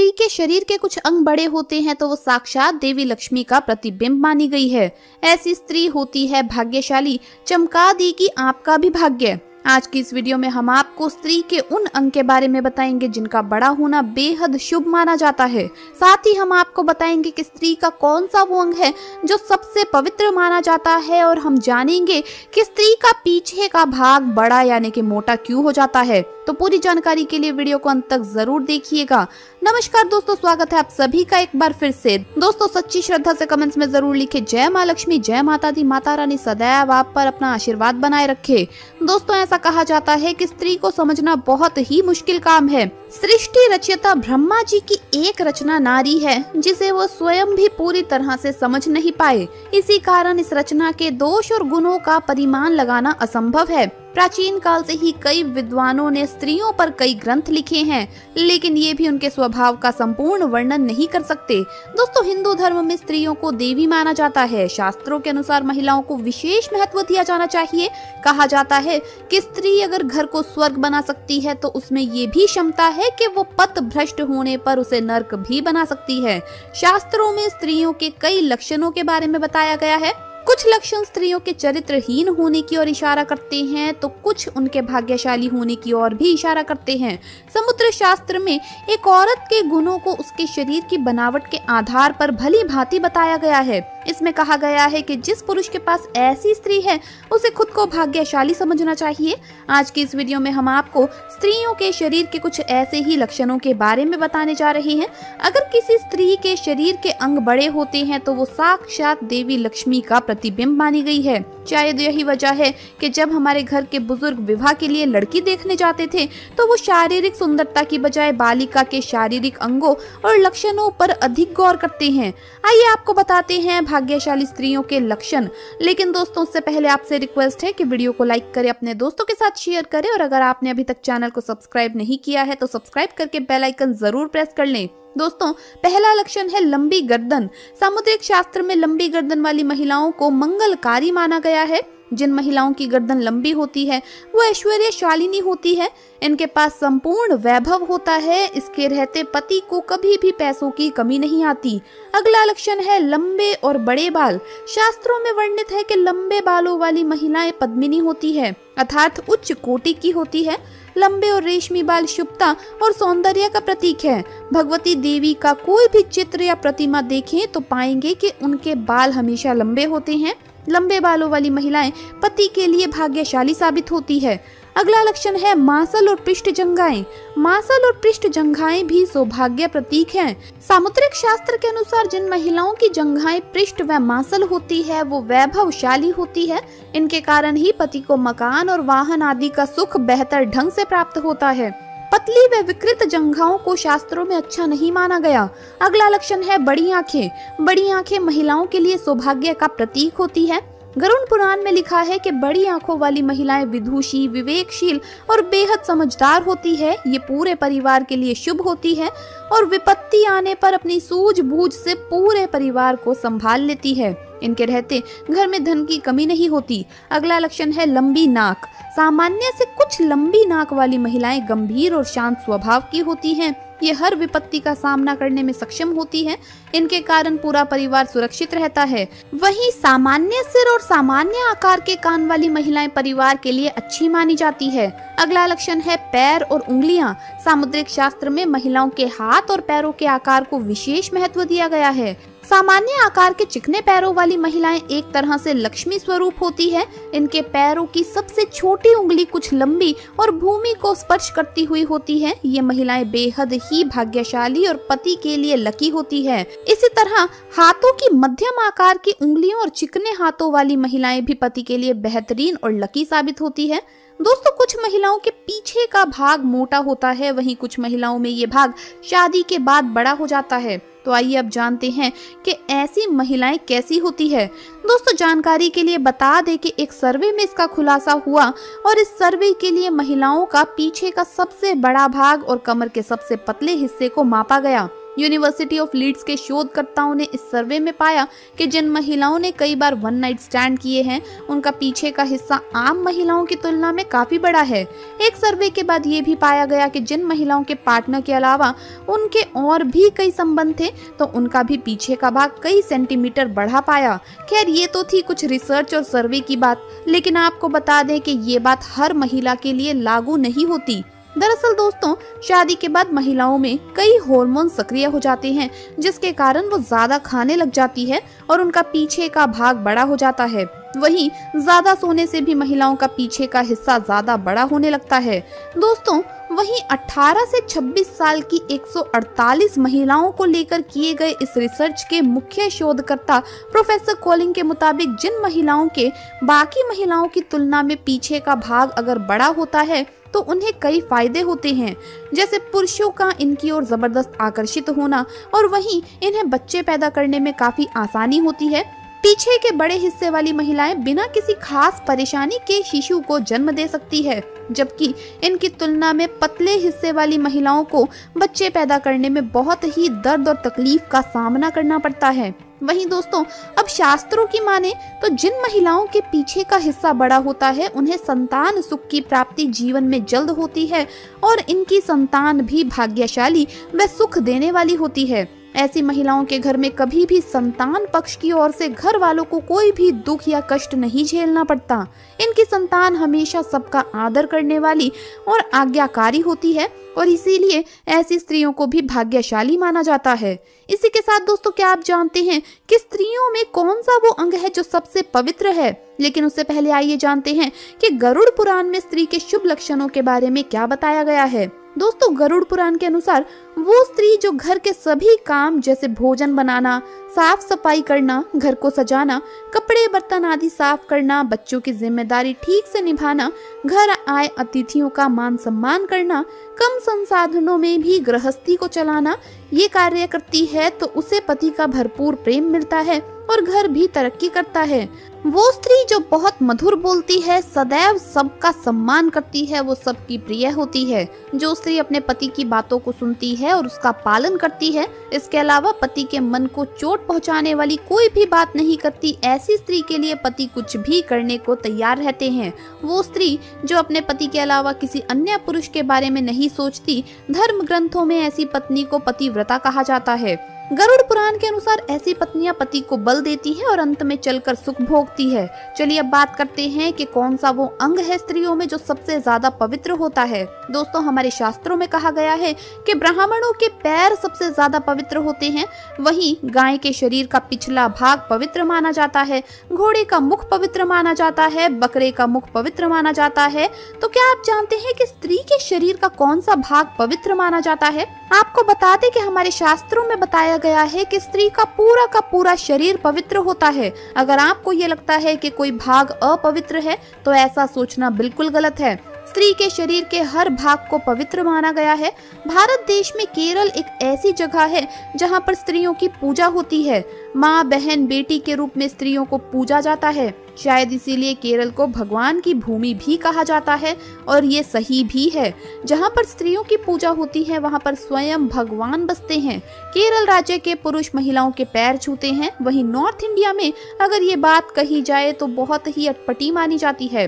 स्त्री के शरीर के कुछ अंग बड़े होते हैं तो वो साक्षात देवी लक्ष्मी का प्रतिबिंब मानी गई है। ऐसी स्त्री होती है भाग्यशाली चमका दी कि आपका भी भाग्य। आज की इस वीडियो में हम आपको स्त्री के उन अंग के बारे में बताएँगे, जिनका बड़ा होना बेहद शुभ माना जाता है। साथ ही हम आपको बताएँगे कि स्त्री का कौन सा वो अंग है, जो सबसे पवित्र माना जाता है, और हम जानेंगे कि स्त्री का पीछे का भाग बड़ा यानी कि मोटा क्यों हो जाता है। तो पूरी जानकारी के लिए वीडियो को अंत तक ज़रूर देखिएगा। नमस्कार दोस्तों, स्वागत है आप सभी का एक बार फिर से। दोस्तों, सच्ची श्रद्धा से कमेंट्स में ज़रूर लिखे, जय माँ लक्ष्मी, जय माता दी, माता रानी, सदैव आप पर अपना आशीर्वाद बनाए रखे। दोस्तों, ऐसा कहा जाता है की स्त्री को समझना बहुत ही मुश्किल काम है। सृष्टि रचयिता ब्रह्मा जी की एक रचना नारी है, जिसे वो स्वयं भी पूरी तरह से समझ नहीं पाए। इसी कारण इस रचना के दोष और गुणों का परिमाण लगाना असंभव है। प्राचीन काल से ही कई विद्वानों ने स्त्रियों पर कई ग्रंथ लिखे हैं, लेकिन ये भी उनके स्वभाव का संपूर्ण वर्णन नहीं कर सकते। दोस्तों, हिंदू धर्म में स्त्रियों को देवी माना जाता है। शास्त्रों के अनुसार महिलाओं को विशेष महत्व दिया जाना चाहिए। कहा जाता है कि स्त्री अगर घर को स्वर्ग बना सकती है तो उसमें ये भी क्षमता है कि वो पत भ्रष्ट होने पर उसे नर्क भी बना सकती है। शास्त्रों में स्त्रियों के कई लक्षणों के बारे में बताया गया है। कुछ लक्षण स्त्रियों के चरित्रहीन होने की ओर इशारा करते हैं तो कुछ उनके भाग्यशाली होने की ओर भी इशारा करते हैं। समुद्र शास्त्र में एक औरत के गुणों को उसके शरीर की बनावट के आधार पर भली भांति बताया गया है। इसमें कहा गया है कि जिस पुरुष के पास ऐसी स्त्री है, उसे खुद को भाग्यशाली समझना चाहिए। आज की इस वीडियो में हम आपको स्त्रियों के शरीर के कुछ ऐसे ही लक्षणों के बारे में बताने जा रहे हैं। अगर किसी स्त्री के शरीर के अंग बड़े होते हैं तो वो साक्षात देवी लक्ष्मी का प्रतिबिंब मानी गई है। शायद यही वजह है कि जब हमारे घर के बुज़ुर्ग विवाह के लिए लड़की देखने जाते थे तो वो शारीरिक सुंदरता की बजाय बालिका के शारीरिक अंगों और लक्षणों पर अधिक गौर करते हैं। आइए आपको बताते हैं भाग्यशाली स्त्रियों के लक्षण। लेकिन दोस्तों, उससे पहले आपसे रिक्वेस्ट है कि वीडियो को लाइक करें, अपने दोस्तों के साथ शेयर करें और अगर आपने अभी तक चैनल को सब्सक्राइब नहीं किया है तो सब्सक्राइब करके बेलाइकन ज़रूर प्रेस कर लें। दोस्तों, पहला लक्षण है लंबी गर्दन। सामुद्रिक शास्त्र में लंबी गर्दन वाली महिलाओं को मंगलकारी माना गया है। जिन महिलाओं की गर्दन लंबी होती है वो ऐश्वर्यशालिनी होती है। इनके पास संपूर्ण वैभव होता है। इसके रहते पति को कभी भी पैसों की कमी नहीं आती। अगला लक्षण है लंबे और बड़े बाल। शास्त्रों में वर्णित है कि लंबे बालों वाली महिलाएँ पद्मिनी होती है, अर्थात उच्च कोटि की होती है। लंबे और रेशमी बाल शुभता और सौंदर्य का प्रतीक है। भगवती देवी का कोई भी चित्र या प्रतिमा देखें तो पाएँगे कि उनके बाल हमेशा लंबे होते हैं। लंबे बालों वाली महिलाएँ पति के लिए भाग्यशाली साबित होती है। अगला लक्षण है मासल और पृष्ठ जंगाएँ मासल और पृष्ठ जंघाएँ भी सौभाग्य प्रतीक हैं। सामुद्रिक शास्त्र के अनुसार जिन महिलाओं की जंघाएँ पृष्ठ व मासल होती है, वो वैभवशाली होती है। इनके कारण ही पति को मकान और वाहन आदि का सुख बेहतर ढंग से प्राप्त होता है। पतली व विकृत जंघाओं को शास्त्रों में अच्छा नहीं माना गया। अगला लक्षण है बड़ी आँखें। बड़ी आँखें महिलाओं के लिए सौभाग्य का प्रतीक होती है। गरुण पुराण में लिखा है कि बड़ी आँखों वाली महिलाएँ विदुषी, विवेकशील और बेहद समझदार होती है। ये पूरे परिवार के लिए शुभ होती है और विपत्ति आने पर अपनी सूझबूझ से पूरे परिवार को संभाल लेती है। इनके रहते घर में धन की कमी नहीं होती। अगला लक्षण है लंबी नाक। सामान्य से कुछ लंबी नाक वाली महिलाएँ गंभीर और शांत स्वभाव की होती हैं। ये हर विपत्ति का सामना करने में सक्षम होती हैं। इनके कारण पूरा परिवार सुरक्षित रहता है। वहीं सामान्य सिर और सामान्य आकार के कान वाली महिलाएँ परिवार के लिए अच्छी मानी जाती है। अगला लक्षण है पैर और उंगलियाँ। सामुद्रिक शास्त्र में महिलाओं के हाथ और पैरों के आकार को विशेष महत्व दिया गया है। सामान्य आकार के चिकने पैरों वाली महिलाएँ एक तरह से लक्ष्मी स्वरूप होती है। इनके पैरों की सबसे छोटी उंगली कुछ लंबी और भूमि को स्पर्श करती हुई होती है। ये महिलाएँ बेहद ही भाग्यशाली और पति के लिए लकी होती है। इसी तरह हाथों की मध्यम आकार की उंगलियों और चिकने हाथों वाली महिलाएँ भी पति के लिए बेहतरीन और लकी साबित होती है। दोस्तों, कुछ महिलाओं के पीछे का भाग मोटा होता है, वहीं कुछ महिलाओं में ये भाग शादी के बाद बड़ा हो जाता है। तो आइए अब जानते हैं कि ऐसी महिलाएँ कैसी होती है। दोस्तों, जानकारी के लिए बता दें कि एक सर्वे में इसका खुलासा हुआ और इस सर्वे के लिए महिलाओं का पीछे का सबसे बड़ा भाग और कमर के सबसे पतले हिस्से को मापा गया। यूनिवर्सिटी ऑफ़ लीड्स के शोधकर्ताओं ने इस सर्वे में पाया कि जिन महिलाओं ने कई बार वन नाइट स्टैंड किए हैं, उनका पीछे का हिस्सा आम महिलाओं की तुलना में काफ़ी बड़ा है। एक सर्वे के बाद ये भी पाया गया कि जिन महिलाओं के पार्टनर के अलावा उनके और भी कई संबंध थे तो उनका भी पीछे का भाग कई सेंटीमीटर बढ़ा पाया। खैर, ये तो थी कुछ रिसर्च और सर्वे की बात, लेकिन आपको बता दें कि ये बात हर महिला के लिए लागू नहीं होती। दरअसल दोस्तों, शादी के बाद महिलाओं में कई हार्मोन सक्रिय हो जाते हैं, जिसके कारण वो ज़्यादा खाने लग जाती है और उनका पीछे का भाग बड़ा हो जाता है। वहीं ज़्यादा सोने से भी महिलाओं का पीछे का हिस्सा ज़्यादा बड़ा होने लगता है। दोस्तों वहीं 18 से 26 साल की 148 महिलाओं को लेकर किए गए इस रिसर्च के मुख्य शोधकर्ता प्रोफेसर कोलिंग के मुताबिक जिन महिलाओं के बाकी महिलाओं की तुलना में पीछे का भाग अगर बड़ा होता है तो उन्हें कई फ़ायदे होते हैं। जैसे पुरुषों का इनकी ओर ज़बरदस्त आकर्षित होना और वहीं इन्हें बच्चे पैदा करने में काफ़ी आसानी होती है। पीछे के बड़े हिस्से वाली महिलाएँ बिना किसी खास परेशानी के शिशु को जन्म दे सकती है, जबकि इनकी तुलना में पतले हिस्से वाली महिलाओं को बच्चे पैदा करने में बहुत ही दर्द और तकलीफ़ का सामना करना पड़ता है। वहीं दोस्तों, अब शास्त्रों की माने तो जिन महिलाओं के पीछे का हिस्सा बड़ा होता है, उन्हें संतान सुख की प्राप्ति जीवन में जल्द होती है और इनकी संतान भी भाग्यशाली व सुख देने वाली होती है। ऐसी महिलाओं के घर में कभी भी संतान पक्ष की ओर से घर वालों को कोई भी दुख या कष्ट नहीं झेलना पड़ता। इनकी संतान हमेशा सबका आदर करने वाली और आज्ञाकारी होती है और इसीलिए ऐसी स्त्रियों को भी भाग्यशाली माना जाता है। इसी के साथ दोस्तों, क्या आप जानते हैं कि स्त्रियों में कौन सा वो अंग है जो सबसे पवित्र है? लेकिन उससे पहले आइए जानते हैं कि गरुड़ पुराण में स्त्री के शुभ लक्षणों के बारे में क्या बताया गया है। दोस्तों, गरुड़ पुराण के अनुसार वो स्त्री जो घर के सभी काम जैसे भोजन बनाना साफ़ सफ़ाई करना, घर को सजाना, कपड़े बर्तन आदि साफ़ करना, बच्चों की ज़िम्मेदारी ठीक से निभाना, घर आए अतिथियों का मान सम्मान करना, कम संसाधनों में भी गृहस्थी को चलाना, ये कार्य करती है तो उसे पति का भरपूर प्रेम मिलता है और घर भी तरक्की करता है। वो स्त्री जो बहुत मधुर बोलती है, सदैव सबका सम्मान करती है, वो सबकी प्रिय होती है। जो स्त्री अपने पति की बातों को सुनती है और उसका पालन करती है। इसके अलावा पति के मन को चोट पहुँचाने वाली कोई भी बात नहीं करती। ऐसी स्त्री के लिए पति कुछ भी करने को तैयार रहते हैं। वो स्त्री जो अपने पति के अलावा किसी अन्य पुरुष के बारे में नहीं सोचती, धर्म ग्रंथों में ऐसी पत्नी को पतिव्रता कहा जाता है। गरुड़ पुराण के अनुसार ऐसी पत्नियाँ पति को बल देती है और अंत में चलकर सुख भोगती है। चलिए अब बात करते हैं कि कौन सा वो अंग है स्त्रियों में जो सबसे ज़्यादा पवित्र होता है। दोस्तों, हमारे शास्त्रों में कहा गया है कि ब्राह्मणों के पैर सबसे ज़्यादा पवित्र होते हैं। वहीं गाय के शरीर का पिछला भाग पवित्र माना जाता है, घोड़े का मुख पवित्र माना जाता है, बकरे का मुख पवित्र माना जाता है। तो क्या आप जानते हैं कि स्त्री के शरीर का कौन सा भाग पवित्र माना जाता है? आपको बता दें कि हमारे शास्त्रों में बताया गया है कि स्त्री का पूरा का पूरा शरीर पवित्र होता है। अगर आपको ये लगता है कि कोई भाग अपवित्र है तो ऐसा सोचना बिल्कुल गलत है। स्त्री के शरीर के हर भाग को पवित्र माना गया है। भारत देश में केरल एक ऐसी जगह है, जहाँ पर स्त्रियों की पूजा होती है। माँ, बहन, बेटी के रूप में स्त्रियों को पूजा जाता है। शायद इसीलिए केरल को भगवान की भूमि भी कहा जाता है और ये सही भी है। जहाँ पर स्त्रियों की पूजा होती है, वहाँ पर स्वयं भगवान बसते हैं। केरल राज्य के पुरुष महिलाओं के पैर छूते हैं। वहीं नॉर्थ इंडिया में अगर ये बात कही जाए तो बहुत ही अटपटी मानी जाती है।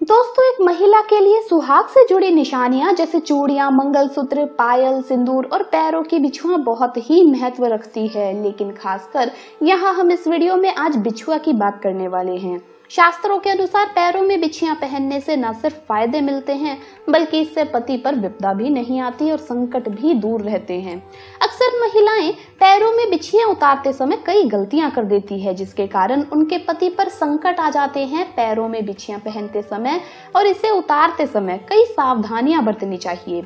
दोस्तों, एक महिला के लिए सुहाग से जुड़ी निशानियाँ जैसे चूड़ियाँ, मंगलसूत्र, पायल, सिंदूर और पैरों की बिछुआ बहुत ही महत्व रखती है। लेकिन खासकर यहाँ हम इस वीडियो में आज बिछुआ की बात करने वाले हैं। शास्त्रों के अनुसार पैरों में बिछियाँ पहनने से न सिर्फ़ फ़ायदे मिलते हैं, बल्कि इससे पति पर विपदा भी नहीं आती और संकट भी दूर रहते हैं। अक्सर महिलाएँ पैरों में बिछियाँ उतारते समय कई गलतियाँ कर देती है, जिसके कारण उनके पति पर संकट आ जाते हैं पैरों में बिछियाँ पहनते समय और इसे उतारते समय कई सावधानियाँ बरतनी चाहिए।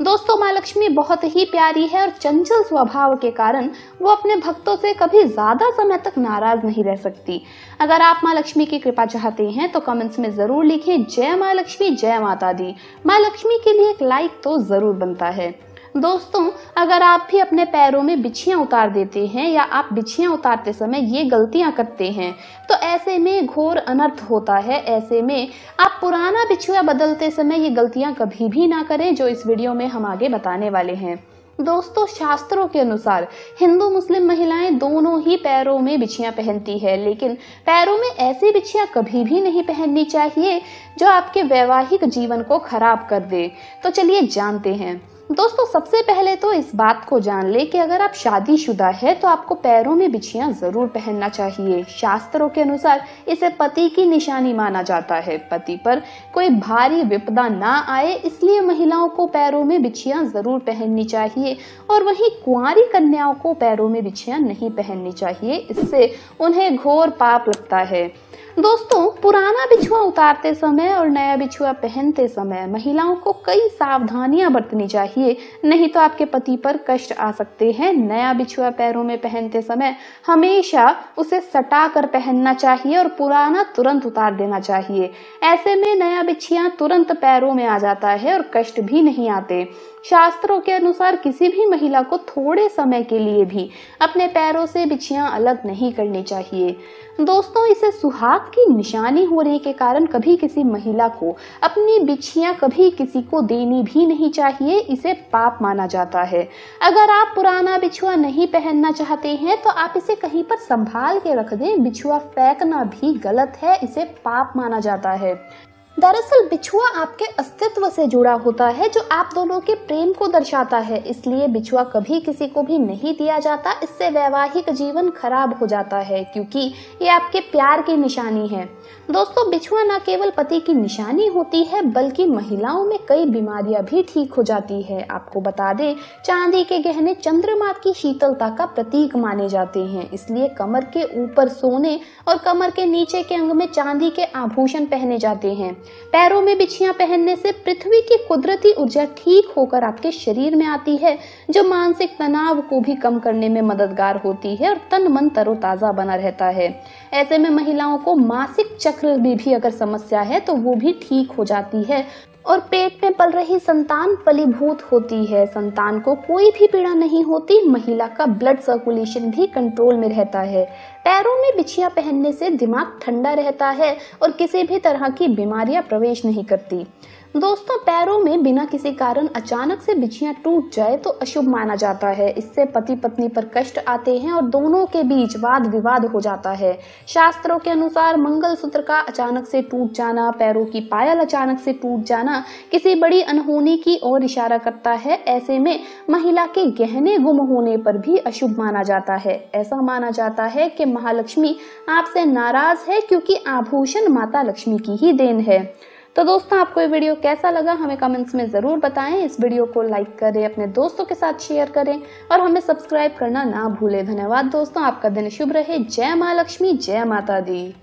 दोस्तों माँ लक्ष्मी बहुत ही प्यारी है और चंचल स्वभाव के कारण वो अपने भक्तों से कभी ज़्यादा समय तक नाराज़ नहीं रह सकती। अगर आप माँ लक्ष्मी की कृपा चाहते हैं तो कमेंट्स में ज़रूर लिखें, जय माँ लक्ष्मी जय माता दी। माँ लक्ष्मी के लिए एक लाइक तो ज़रूर बनता है। दोस्तों, अगर आप भी अपने पैरों में बिछियाँ उतार देते हैं या आप बिछियाँ उतारते समय ये गलतियाँ करते हैं तो ऐसे में घोर अनर्थ होता है। ऐसे में आप पुराना बिछुआ बदलते समय ये गलतियाँ कभी भी ना करें, जो इस वीडियो में हम आगे बताने वाले हैं। दोस्तों, शास्त्रों के अनुसार हिंदू मुस्लिम महिलाएँ दोनों ही पैरों में बिछियाँ पहनती है, लेकिन पैरों में ऐसी बिछियाँ कभी भी नहीं पहननी चाहिए, जो आपके वैवाहिक जीवन को खराब कर दे। तो चलिए जानते हैं। दोस्तों, सबसे पहले तो इस बात को जान ले कि अगर आप शादीशुदा है तो आपको पैरों में बिछियाँ ज़रूर पहनना चाहिए। शास्त्रों के अनुसार इसे पति की निशानी माना जाता है। पति पर कोई भारी विपदा ना आए, इसलिए महिलाओं को पैरों में बिछियाँ ज़रूर पहननी चाहिए और वहीं कुंवारी कन्याओं को पैरों में बिछियाँ नहीं पहननी चाहिए। इससे उन्हें घोर पाप लगता है। दोस्तों, पुराना बिछुआ उतारते समय और नया बिछुआ पहनते समय महिलाओं को कई सावधानियाँ बरतनी चाहिए। नहीं तो आपके पति पर कष्ट आ सकते हैं। नया बिछुआ पैरों में पहनते समय हमेशा उसे सटा कर पहनना चाहिए और पुराना तुरंत उतार देना चाहिए। ऐसे में नया बिछिया तुरंत पैरों में आ जाता है और कष्ट भी नहीं आते। शास्त्रों के अनुसार किसी भी महिला को थोड़े समय के लिए भी अपने पैरों से बिछियाँ अलग नहीं करनी चाहिए। दोस्तों, इसे सुहाग की निशानी होने के कारण कभी किसी महिला को अपनी बिछियाँ कभी किसी को देनी भी नहीं चाहिए, इसे पाप माना जाता है। अगर आप पुराना बिछुआ नहीं पहनना चाहते हैं तो आप इसे कहीं पर संभाल के रख दें। बिछुआ फेंकना भी गलत है, इसे पाप माना जाता है। दरअसल बिछुआ आपके अस्तित्व से जुड़ा होता है, जो आप दोनों के प्रेम को दर्शाता है। इसलिए बिछुआ कभी किसी को भी नहीं दिया जाता, इससे वैवाहिक जीवन खराब हो जाता है, क्योंकि ये आपके प्यार की निशानी है। दोस्तों, बिछुआ न केवल पति की निशानी होती है, बल्कि महिलाओं में कई बीमारियाँ भी ठीक हो जाती है। आपको बता दें, चांदी के गहने चंद्रमा की शीतलता का प्रतीक माने जाते हैं। इसलिए कमर के ऊपर सोने और कमर के नीचे के अंग में चांदी के आभूषण पहने जाते हैं। पैरों में बिछियाँ पहनने से पृथ्वी की कुदरती ऊर्जा ठीक होकर आपके शरीर में आती है, जो मानसिक तनाव को भी कम करने में मददगार होती है और तन मन तरोताजा बना रहता है। ऐसे में महिलाओं को मासिक चक्र में भी अगर समस्या है तो वो भी ठीक हो जाती है। और पेट में पल रही संतान फलीभूत होती है। संतान को कोई भी पीड़ा नहीं होती। महिला का ब्लड सर्कुलेशन भी कंट्रोल में रहता है। पैरों में बिछिया पहनने से दिमाग ठंडा रहता है और किसी भी तरह की बीमारियाँ प्रवेश नहीं करती। दोस्तों, पैरों में बिना किसी कारण अचानक से बिछियाँ टूट जाए तो अशुभ माना जाता है। इससे पति पत्नी पर कष्ट आते हैं और दोनों के बीच वाद विवाद हो जाता है। शास्त्रों के अनुसार मंगल सूत्र का अचानक से टूट जाना, पैरों की पायल अचानक से टूट जाना किसी बड़ी अनहोनी की ओर इशारा करता है। ऐसे में महिला के गहने गुम होने पर भी अशुभ माना जाता है। ऐसा माना जाता है कि महालक्ष्मी आपसे नाराज़ है क्योंकि आभूषण माता लक्ष्मी की ही देन है। तो दोस्तों, आपको ये वीडियो कैसा लगा हमें कमेंट्स में ज़रूर बताएँ। इस वीडियो को लाइक करें, अपने दोस्तों के साथ शेयर करें और हमें सब्सक्राइब करना ना भूलें। धन्यवाद दोस्तों, आपका दिन शुभ रहे। जय माँ लक्ष्मी जय माता दी।